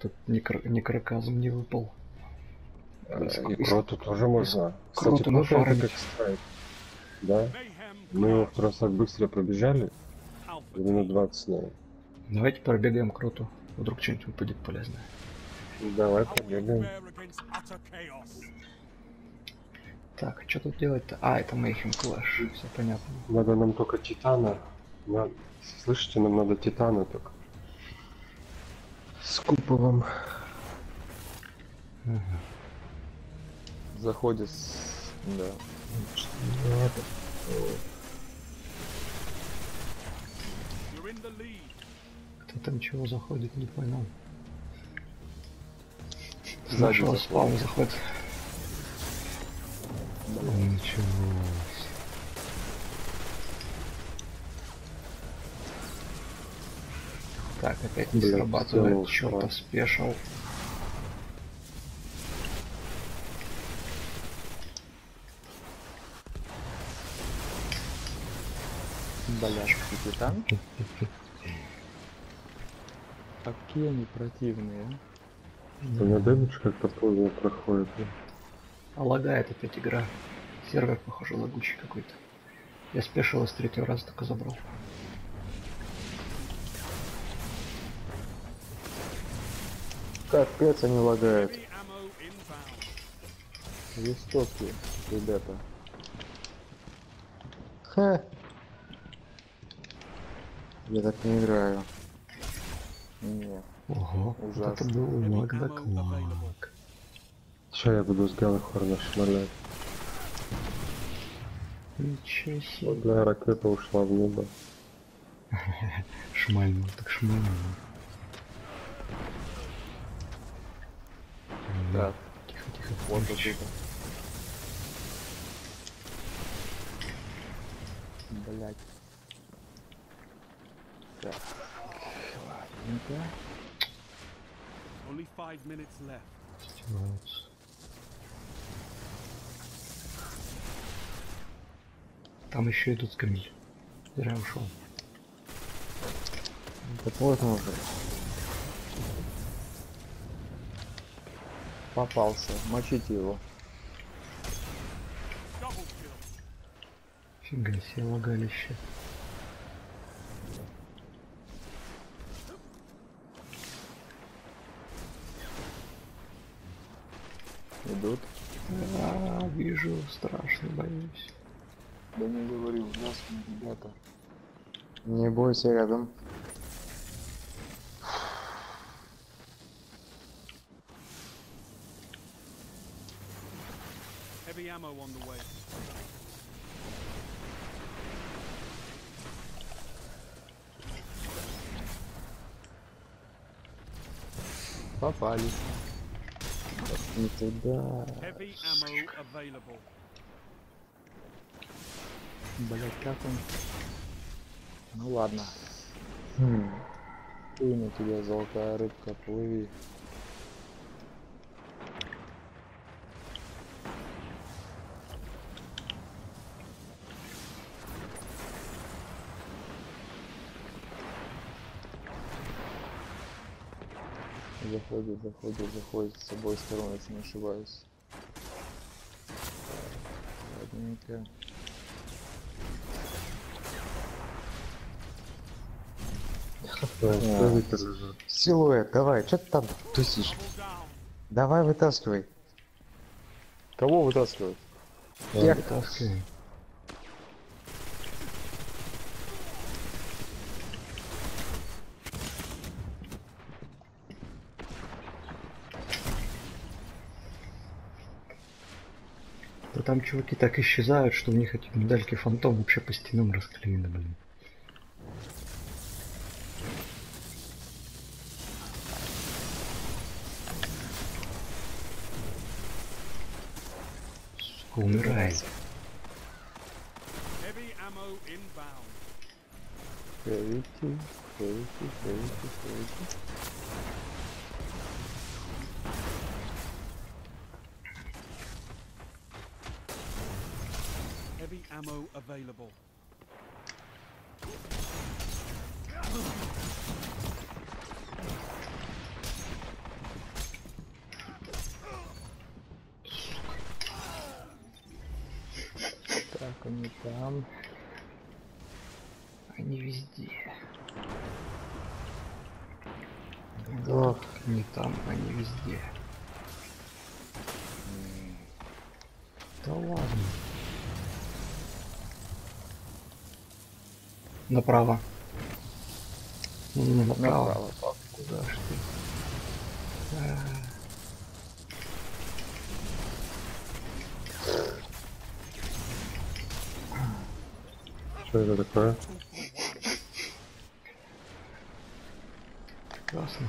Тут некр... некроказм не выпал. Э, И кроту тоже можно. Кстати, Кроту крот это нафармить. как страйк. Да? Мы его в просто так быстро пробежали. Минут 20, наверное. Давайте пробегаем круту. Вдруг что-нибудь выпадет полезное. Давай побегаем. Так, что тут делать-то? А, это Mayhem Clash. Все понятно. Надо нам только титана. На- Слышите, нам надо титана только. С куполом. Заходит с... Да. Кто там чего заходит, не понял. Сзади заходит. спауна заходит. Ничего. Так, опять не Блин, срабатывает. Чертов штраф. спешил. Боляшки титан. Какие они противные. а. У меня дэмидж как-то поздно проходит. А лагает опять игра. Сервер, похоже, лагучий какой-то. Я спешил с третьего раза только забрал. Капец они лагают. Жестокие, ребята. Ха. Я так не играю. Нет. Ого, вот это Ужасно. был лаг да клак. Сейчас я буду с Галахорна шмалять. Ничего себе. Да, ракета ушла в небо. Шмальнул, так шмальнул. Так, Тихо, тихо. вот чё. это. Блять. Так. Ладненько. Only five minutes left. Там еще идут с Камиль. Зря ушел. Да поздно уже. Попался. Мочите его. Фига себе лагалище. Идут. А, вижу, страшно боюсь. Да не говори, ужасно, ребята. Не бойся рядом. Heavy ammo on the way. Попали. Не туда. Heavy ammo available. Блять, как он? Ну ладно. Хм. Ты на тебя золотая рыбка, плыви. Заходит, заходит, заходит с обоих сторон, если не ошибаюсь. Ладненько. А. Силуэт, давай, что ты там тусишь? Давай вытаскивай. Кого вытаскивать? Я вытаскиваю. Да там чуваки так исчезают, что у них эти медальки фантом вообще по стенам расклеены, блин. Сука, умирай. Heavy Heavy ammo available. Так, они там. Они везде. Да, не там, они везде. Да ладно. Направо. Не, не, направо. Направо, пап. Куда ж ты? А, Что это такое? Классно.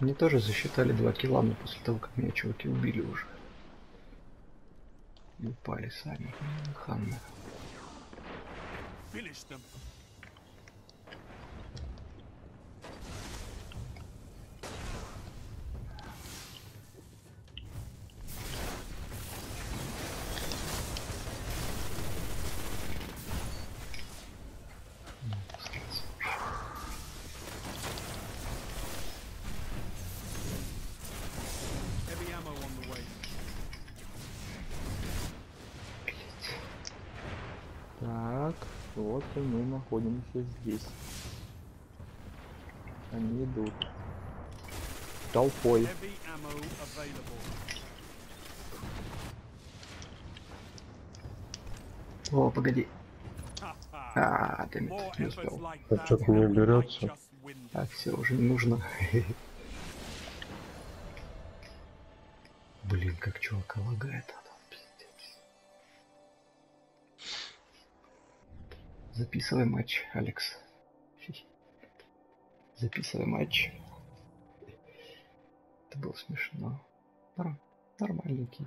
Мне тоже засчитали два килла, но после того, как меня чуваки убили уже. И упали сами. Ханна. Finish them. Вот и мы находимся здесь. Они идут. Толпой. О, погоди. А, ты More не efforts успел. like А чё-то не win. Так, все, уже не нужно. Блин, как чувака лагает. Записывай матч, Алекс. Записывай матч. Это было смешно. Норм- Нормальненький.